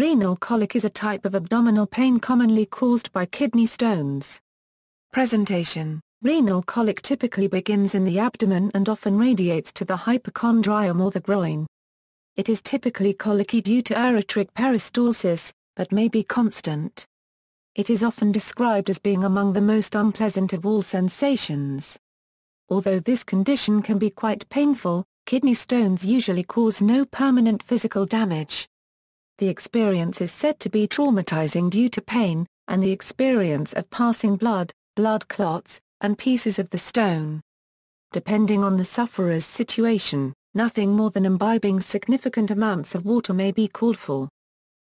Renal colic is a type of abdominal pain commonly caused by kidney stones. Presentation Renal colic typically begins in the abdomen and often radiates to the hypochondrium or the groin. It is typically colicky due to ureteric peristalsis, but may be constant. It is often described as being among the most unpleasant of all sensations. Although this condition can be quite painful, kidney stones usually cause no permanent physical damage. The experience is said to be traumatizing due to pain, and the experience of passing blood, blood clots, and pieces of the stone. Depending on the sufferer's situation, nothing more than imbibing significant amounts of water may be called for.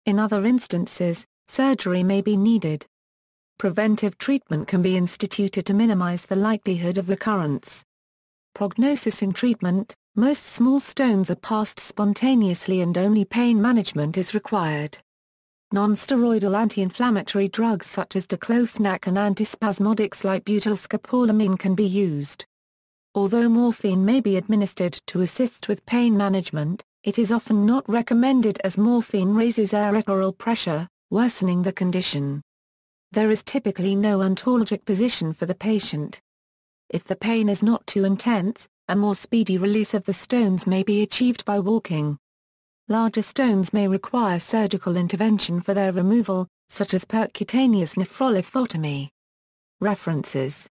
In other instances, surgery may be needed. Preventive treatment can be instituted to minimize the likelihood of recurrence. Prognosis in treatment most small stones are passed spontaneously and only pain management is required. Non-steroidal anti-inflammatory drugs such as diclofenac and antispasmodics like butylscopolamine can be used. Although morphine may be administered to assist with pain management, it is often not recommended as morphine raises arterial pressure, worsening the condition. There is typically no antalgic position for the patient. If the pain is not too intense, a more speedy release of the stones may be achieved by walking. Larger stones may require surgical intervention for their removal, such as percutaneous nephrolithotomy. References